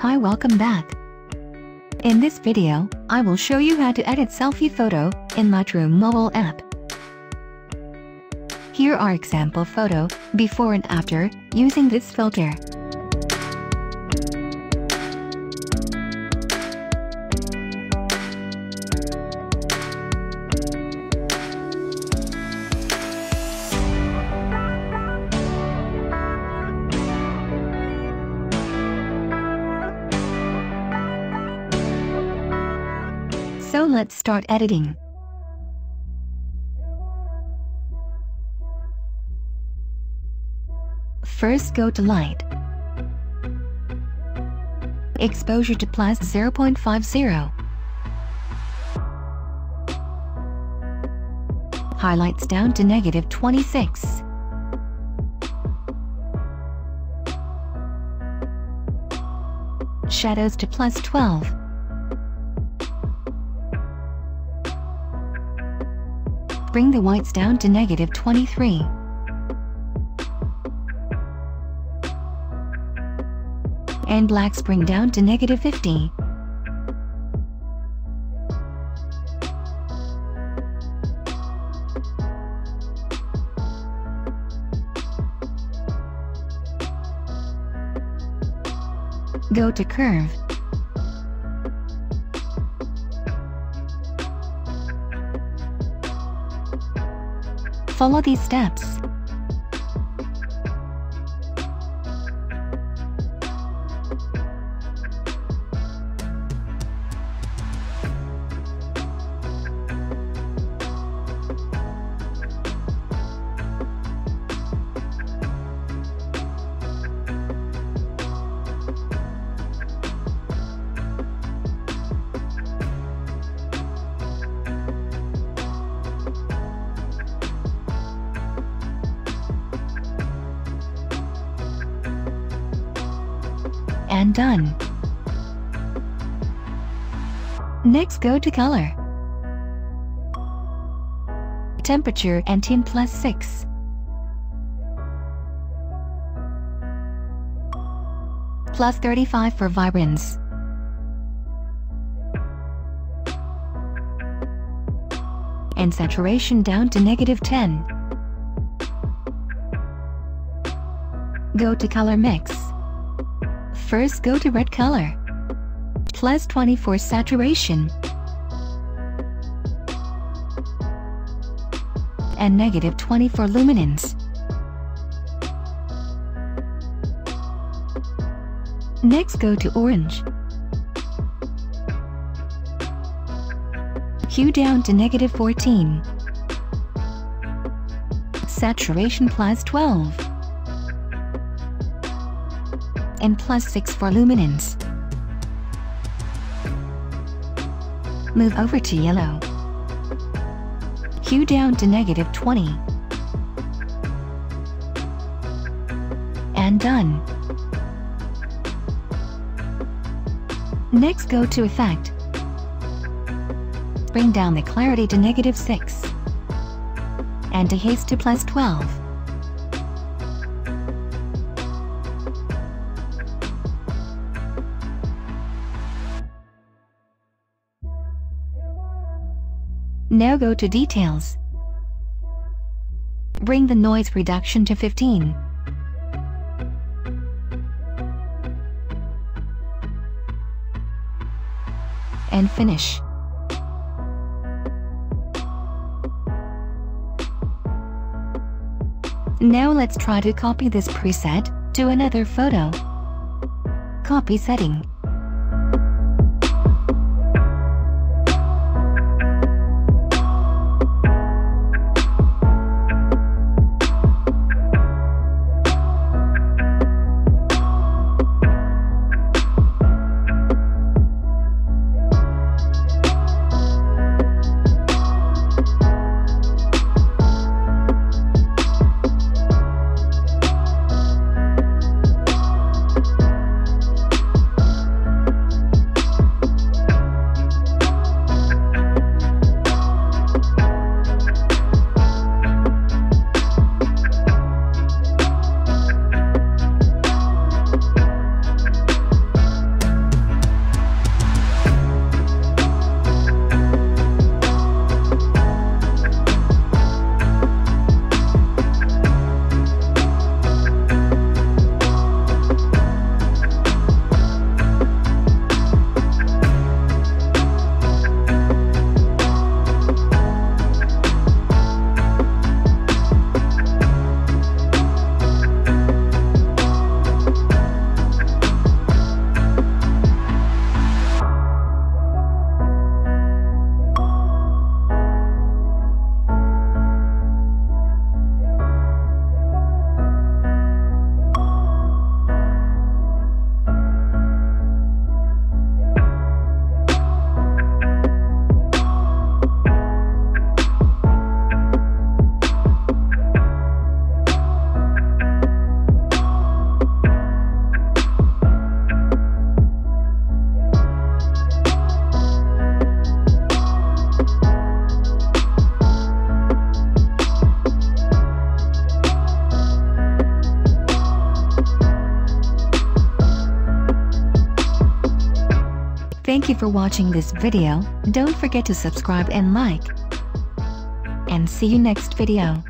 Hi welcome back. In this video, I will show you how to edit selfie photo in Lightroom mobile app. Here are example photo, before and after, using this filter. So let's start editing. First go to light. Exposure to plus 0.50. Highlights down to negative 26. Shadows to plus 12. Bring the whites down to negative 23. And blacks bring down to negative 50. Go to curve. Follow these steps. And done. Next go to color. Temperature and tint plus 6. Plus 35 for vibrance. And saturation down to negative 10. Go to color mix. First go to red color. Plus 24 saturation. And negative 24 luminance. Next go to orange. Hue down to negative 14. Saturation plus 12 and plus 6 for luminance. Move over to yellow. Hue down to negative 20. And done. Next go to Effect. Bring down the clarity to negative 6. And dehaze to plus 12. Now go to Details. Bring the noise reduction to 15. And finish. Now let's try to copy this preset to another photo. Copy setting. Thank you for watching this video, don't forget to subscribe and like. And see you next video.